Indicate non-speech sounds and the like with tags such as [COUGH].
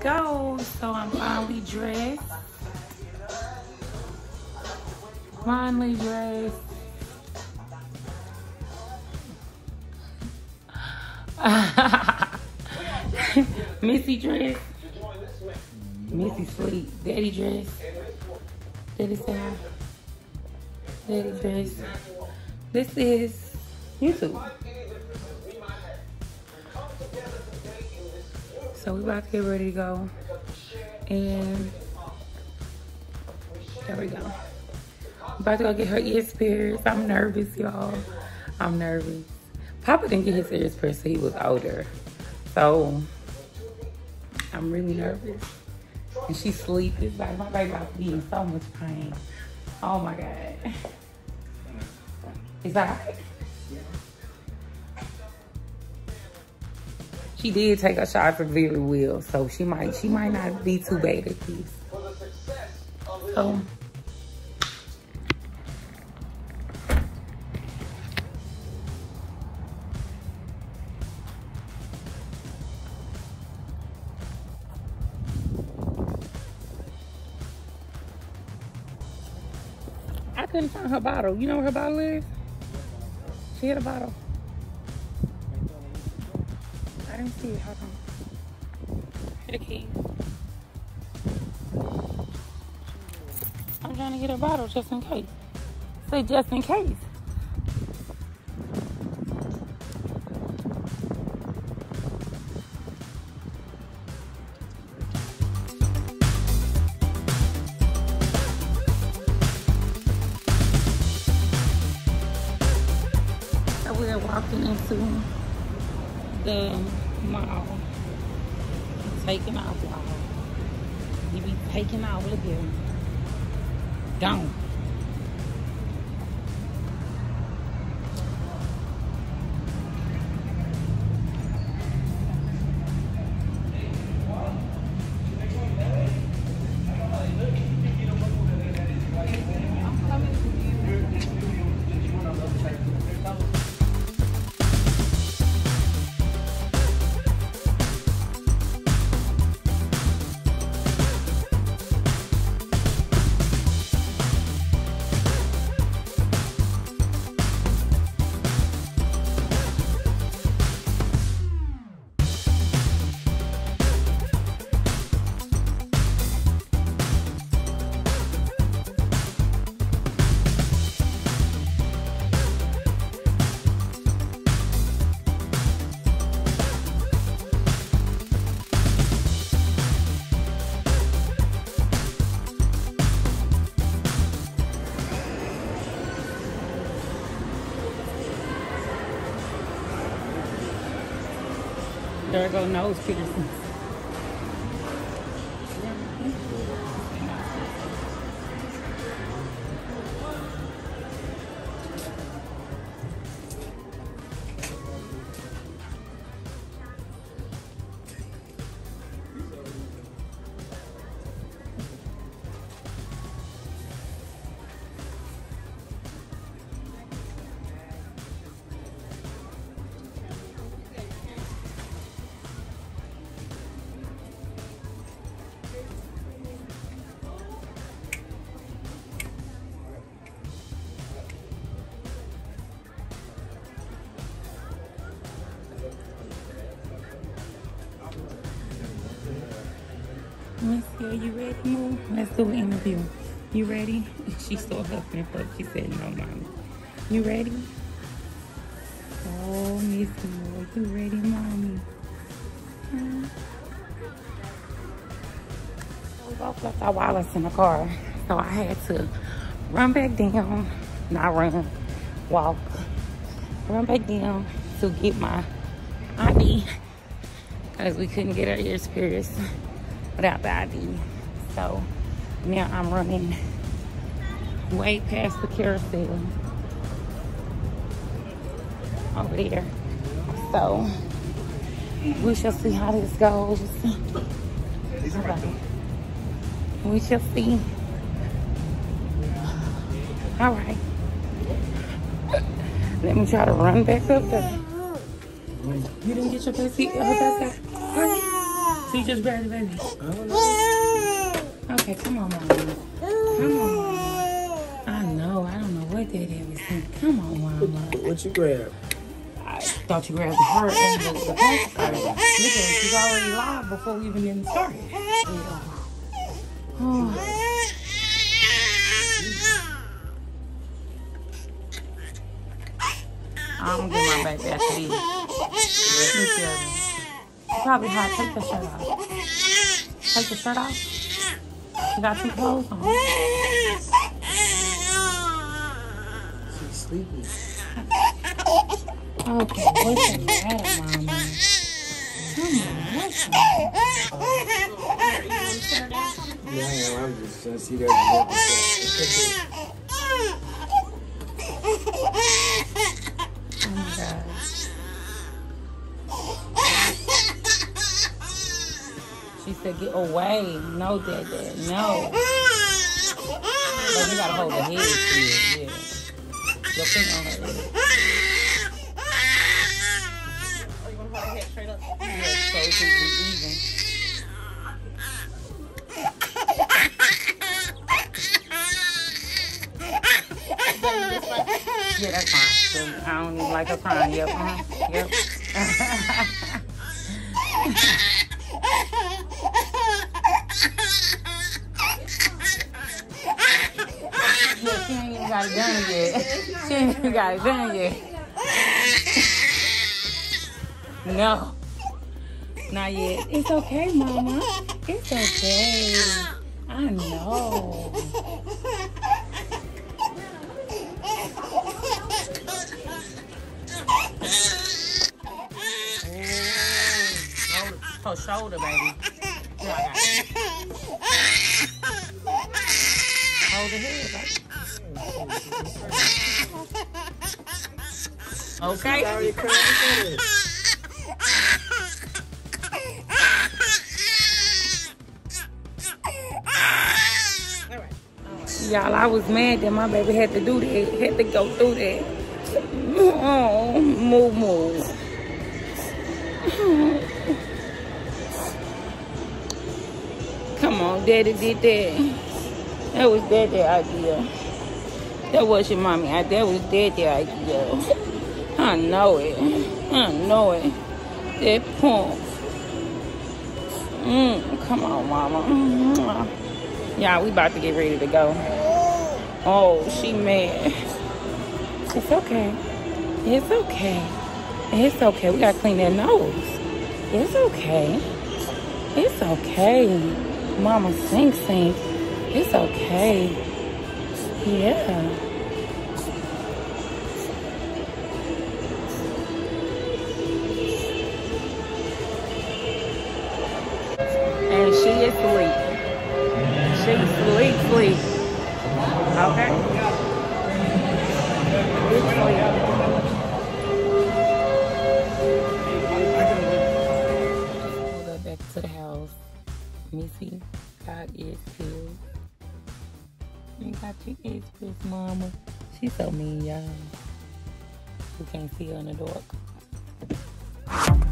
go. So I'm finally dressed. Finally dressed. [LAUGHS] Missy dress. Missy sleep. Daddy dress. Daddy say. Daddy dress. This is YouTube. So we about to get ready to go. And there we go. About to go get her ears pierced. I'm nervous, y'all. I'm nervous. Papa didn't get his ears pierced so he was older. So I'm really nervous. And she sleep. It's like my baby about to be in so much pain. Oh my God. Is that right? She did take a shot for very well, so she might she might not be too bad at this. So I couldn't find her bottle. You know where her bottle is? She had a bottle. I didn't see. Hold on. Key. I'm trying to get a bottle just in case. Say just in case. We're walking into the mall. Taking off, y'all. You be taking off, look here. Gone. There go nose piercings. Miss, are you ready, Moo? Let's do an interview. You ready? [LAUGHS] She still huffing up. She said, no, mommy. You ready? Oh, Miss Moo, you ready, mommy? Hmm. We both left our wallets in the car, so I had to run back down, not run, walk, run back down to get my ID because we couldn't get our ears pierced without the ID. So now I'm running way past the carousel over there. So we shall see how this goes. We shall see. All right. Let me try to run back up there. You didn't get your best seat? Her best seat? She just grabbed the baby. Okay, come on, mama. Come on. Mama. I know. I don't know what that is. Come on, mama. What you grab? I thought you grabbed her and the, the pacifier. Look at her. She's already live before we even even started. Probably hot. Take the shirt off. Take the shirt off. You got some clothes on. She's sleeping. Okay, what's the matter, mama? On, what's the matter? Yeah. I'm just trying to see that. Said, get away. No, dad, dad. No. But you gotta hold the head still. Yeah. Your finger on her head. Yeah, so it can be even. Yeah, that's fine. So I don't even like her crying. Yep. uh Yep. [LAUGHS] got it done yet. [LAUGHS] She ain't even got it done yet. No. Not yet. It's okay, mama. It's okay. I know. Her shoulder, baby. Hold the head, baby. Okay. Y'all, I was mad that my baby had to do that, had to go through that. Oh, move, move. Come on, daddy did that. That was daddy idea. That was your mommy idea. That was daddy idea. I know it. I know it. That pump. Mm, come on, mama. Mm. Yeah, we about to get ready to go. Oh, she mad. It's okay. It's okay. It's okay. We gotta clean that nose. It's okay. It's okay. Mama sing sing. It's okay. Yeah. Can't see her in the dark.